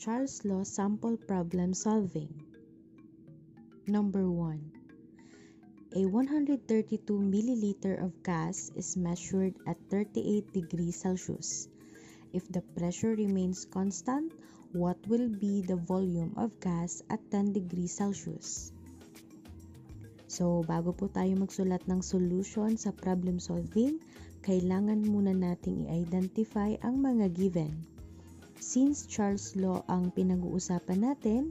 Charles Law Sample Problem Solving. Number 1. A 132 milliliter of gas is measured at 38 degrees Celsius. If the pressure remains constant, what will be the volume of gas at 10 degrees Celsius? So, bago po tayo magsulat ng solution sa problem solving, kailangan muna nating i-identify ang mga given. Since Charles Law ang pinag-uusapan natin,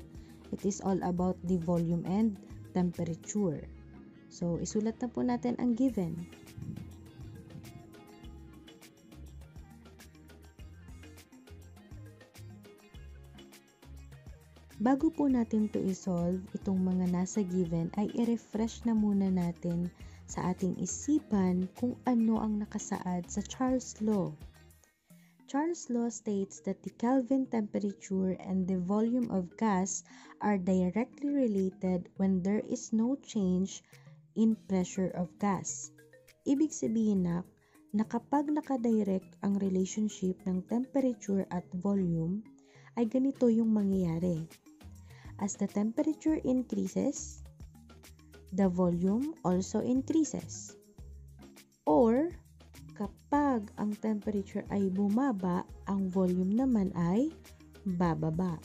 it is all about the volume and temperature. So, isulat na po natin ang given. Bago po natin to isolve itong mga nasa given ay i-refresh na muna natin sa ating isipan kung ano ang nakasaad sa Charles Law. Charles' law states that the Kelvin temperature and the volume of gas are directly related when there is no change in pressure of gas. Ibig sabihin na, na kapag nakadirect ang relationship ng temperature at volume, ay ganito yung mangyayari. As the temperature increases, the volume also increases. Or, kapag ang temperature ay bumaba, ang volume naman ay bababa.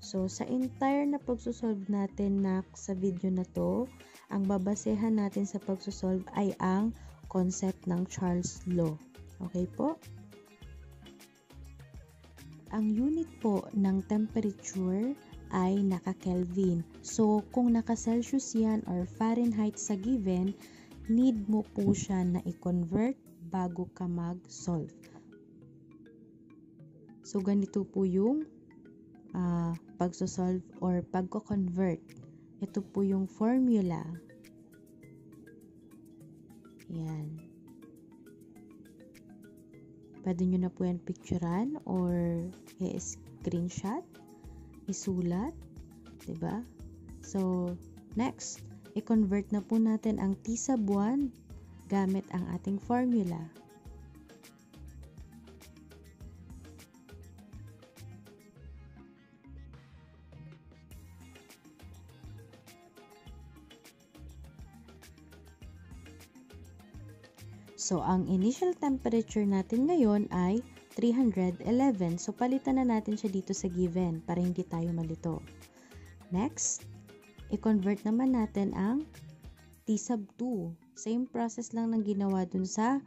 So, sa entire na pagsosolve natin na sa video na to, ang babasehan natin sa pagsosolve ay ang concept ng Charles Law. Okay po? Ang unit po ng temperature ay naka-Kelvin. So, kung naka-Celsius yan or Fahrenheit sa given, need mo po siya na i-convert bago ka mag-solve. So, ganito po yung uh, pagsosolve or pagko-convert. Ito po yung formula. Yan. Pwede nyo na po yan picturean or i-screenshot, isulat, ba? Diba? So, next, i-convert na po natin ang T sa buwan gamit ang ating formula. So, ang initial temperature natin ngayon ay 311. So, palitan na natin siya dito sa given para hindi tayo malito. Next, i-convert naman natin ang T sub 2. Same process lang ng ginawa dun sa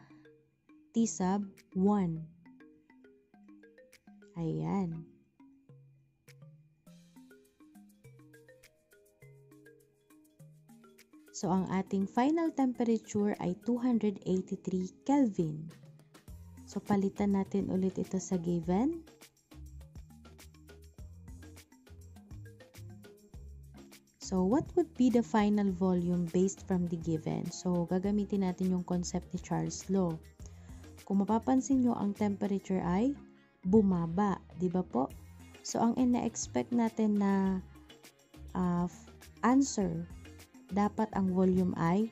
T sub 1. Ayan. So, ang ating final temperature ay 283 Kelvin. So, palitan natin ulit ito sa given. So, what would be the final volume based from the given? So, gagamitin natin yung concept ni Charles Law. Kung mapapansin nyo, ang temperature ay bumaba, di ba po? So, ang ina-expect natin na uh, answer, dapat ang volume ay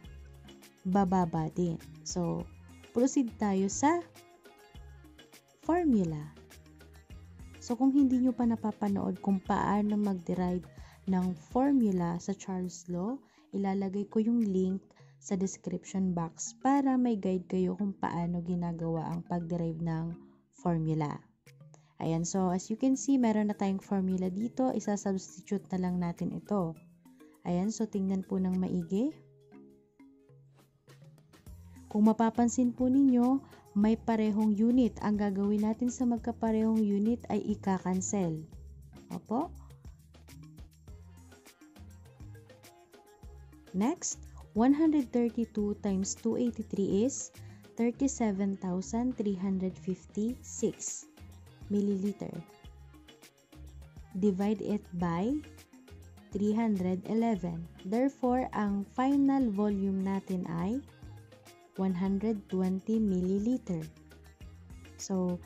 bababa din. So, proceed tayo sa formula. So, kung hindi nyo pa napapanood kung paano mag-derive ng formula sa Charles Law, ilalagay ko yung link sa description box para may guide kayo kung paano ginagawa ang pag-derive ng formula. Ayan, so as you can see, meron na tayong formula dito. Isa-substitute na lang natin ito. Ayan, so tingnan po ng maigi. Kung mapapansin po ninyo, may parehong unit. Ang gagawin natin sa magkaparehong unit ay ika-cancel. Opo? Next, 132 times 283 is 37,356 milliliter. Divide it by 311. Therefore, ang final volume natin ay 120 milliliter. So,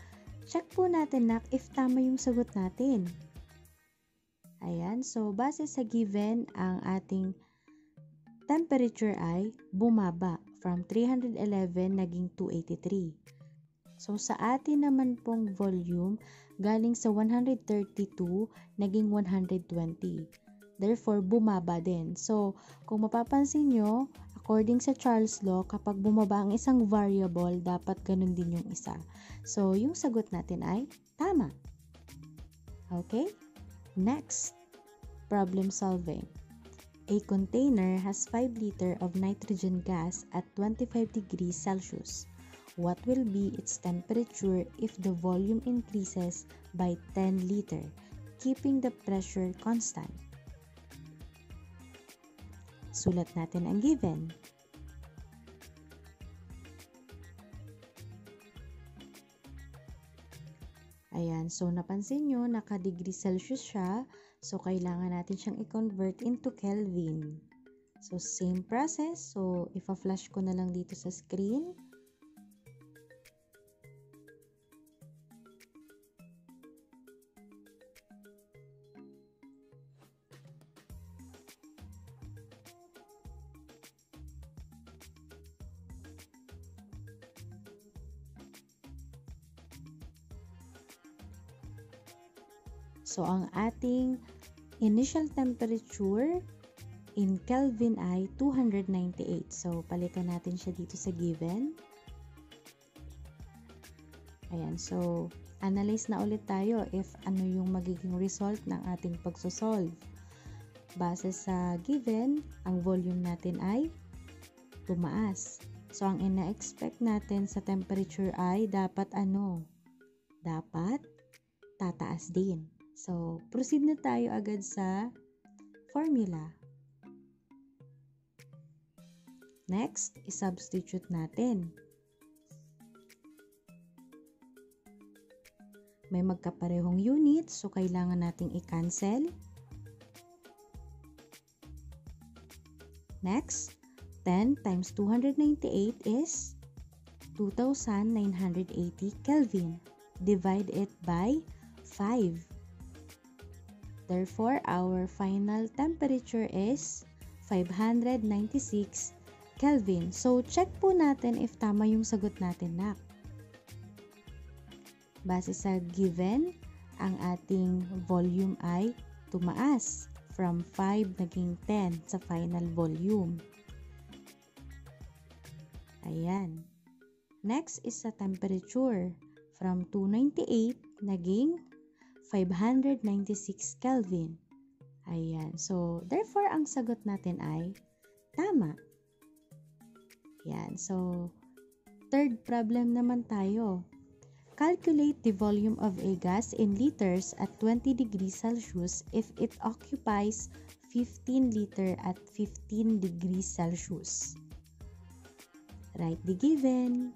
check po natin na if tama yung sagot natin. Ayan, so base sa given, ang ating temperature ay bumaba from 311 naging 283. So sa atin naman pong volume, galing sa 132 naging 120. Therefore, bumaba din. So, kung mapapansin nyo, according sa Charles Law, kapag bumaba ang isang variable, dapat ganun din yung isa. So, yung sagot natin ay tama. Okay? Next, problem solving. A container has 5 liter of nitrogen gas at 25 degrees Celsius. What will be its temperature if the volume increases by 10 liter, keeping the pressure constant? Sulat natin ang given. Ayan, so napansin nyo, naka-degree Celsius siya. So, kailangan natin siyang i-convert into Kelvin. So, same process. So, ipa-flash ko na lang dito sa screen. So, ang ating initial temperature in Kelvin ay 298. So, palitan natin siya dito sa given. Ayan, so, analyze na ulit tayo if ano yung magiging result ng ating pagsosolve. Base sa given, ang volume natin ay tumaas. So, ang ina-expect natin sa temperature ay dapat ano? Dapat tataas din. So, proceed na tayo agad sa formula. Next, i-substitute natin. May magkaparehong unit, so kailangan nating i-cancel. Next, 10 times 298 is 2,980 Kelvin. Divide it by 5. Therefore, our final temperature is 596 Kelvin. So, check po natin if tama yung sagot natin na. Base sa given, ang ating volume ay tumaas from 5 naging 10 sa final volume. Ayan. Next is sa temperature. From 298 naging 596 Kelvin. Ayan. So, therefore, ang sagot natin ay tama. Yan. So, third problem naman tayo. Calculate the volume of a gas in liters at 20 degrees Celsius if it occupies 15 liter at 15 degrees Celsius. Write the given.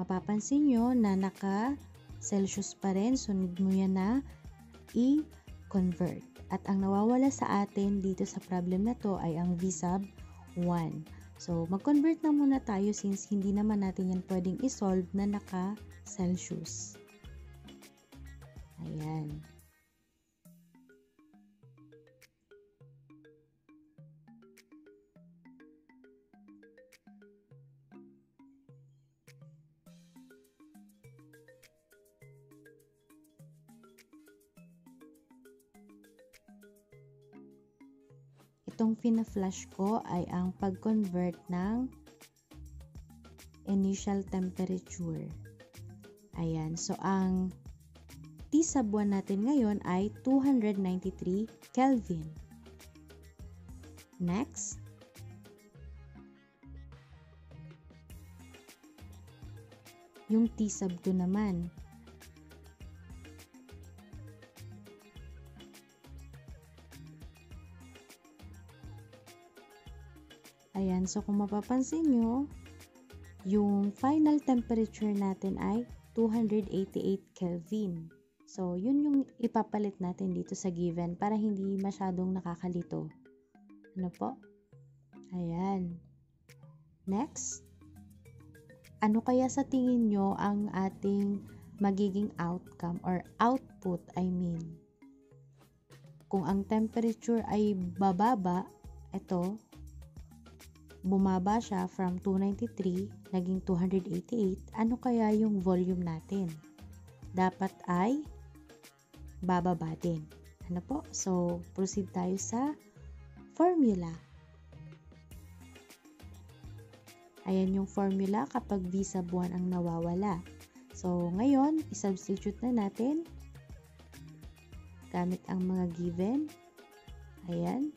Mapapansin nyo na naka Celsius pa rin. Sunod mo yan na i-convert. At ang nawawala sa atin dito sa problem na to ay ang V sub 1. So, mag-convert na muna tayo since hindi naman natin yan pwedeng isolve na naka Celsius. Ayan. Itong fina-flash ko ay ang pag-convert ng initial temperature. Ayan. So, ang T sub 1 natin ngayon ay 293 Kelvin. Next. Yung T sub 2 naman Ayan, so kung mapapansin nyo, yung final temperature natin ay 288 Kelvin. So, yun yung ipapalit natin dito sa given para hindi masyadong nakakalito. Ano po? Ayan. Next. Ano kaya sa tingin nyo ang ating magiging outcome or output, I mean? Kung ang temperature ay bababa, ito, bumaba siya from 293, naging 288, ano kaya yung volume natin? Dapat ay bababa din. Ano po? So, proceed tayo sa formula. Ayan yung formula kapag V sub 1 ang nawawala. So, ngayon, isubstitute na natin gamit ang mga given. Ayan.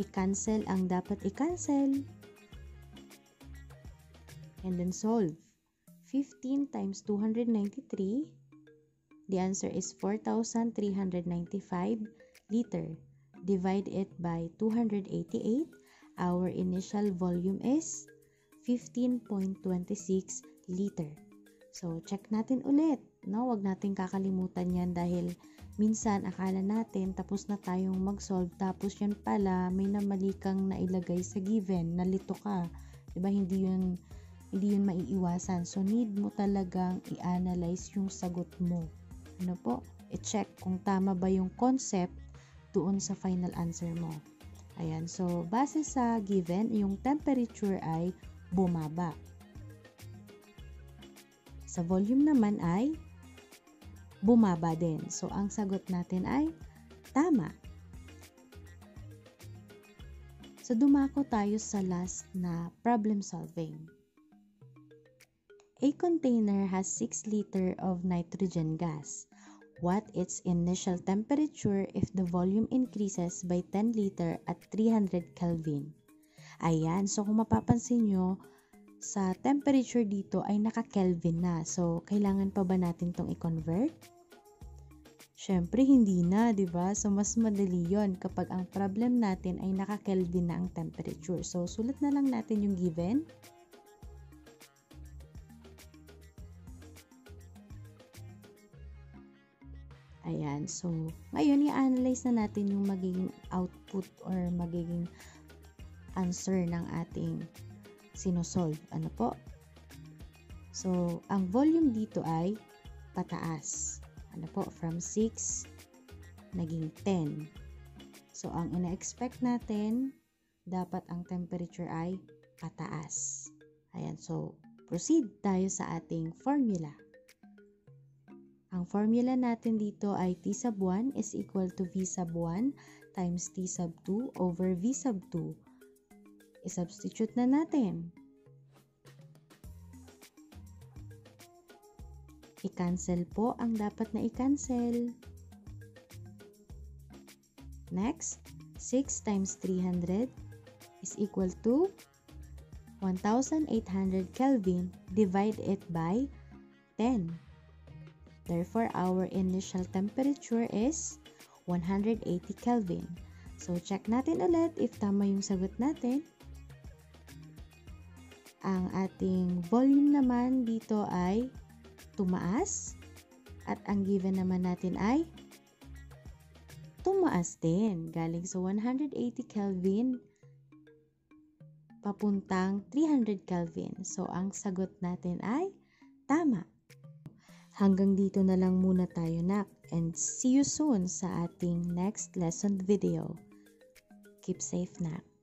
I-cancel ang dapat i-cancel. And then solve. 15 times 293, the answer is 4,395 liter. Divide it by 288. Our initial volume is 15.26 liter. So, check natin ulit. No? Huwag natin kakalimutan yan dahil minsan akala natin tapos na tayong mag-solve tapos yan pala may namali kang nailagay sa given, nalito ka. 'Di ba Hindi yun hindi yun maiiwasan. So, need mo talagang i-analyze yung sagot mo. Ano po? I-check kung tama ba yung concept doon sa final answer mo. Ayan. So, base sa given, yung temperature ay bumaba. Sa volume naman ay bumaba din. So, ang sagot natin ay tama. So, dumako tayo sa last na problem solving. A container has 6 liter of nitrogen gas. What its initial temperature if the volume increases by 10 liter at 300 Kelvin? Ayan, so kung mapapansin nyo, sa temperature dito ay naka-Kelvin na. So, kailangan pa ba natin tong i-convert? Syempre, hindi na, di ba? So, mas madali yon kapag ang problem natin ay naka-Kelvin na ang temperature. So, sulat na lang natin yung given. Ayan. So, ngayon, i-analyze na natin yung magiging output or magiging answer ng ating sinosolve. Ano po? So, ang volume dito ay pataas ano po, from 6, naging 10. So, ang ina-expect natin, dapat ang temperature ay pataas. Ayan, so, proceed tayo sa ating formula. Ang formula natin dito ay T sub 1 is equal to V sub 1 times T sub 2 over V sub 2. I-substitute na natin. I-cancel po ang dapat na i-cancel. Next, 6 times 300 is equal to 1,800 Kelvin. Divide it by 10. Therefore, our initial temperature is 180 Kelvin. So, check natin ulit if tama yung sagot natin. Ang ating volume naman dito ay tumaas at ang given naman natin ay tumaas din. Galing sa 180 Kelvin papuntang 300 Kelvin. So, ang sagot natin ay tama. Hanggang dito na lang muna tayo nak and see you soon sa ating next lesson video. Keep safe nak.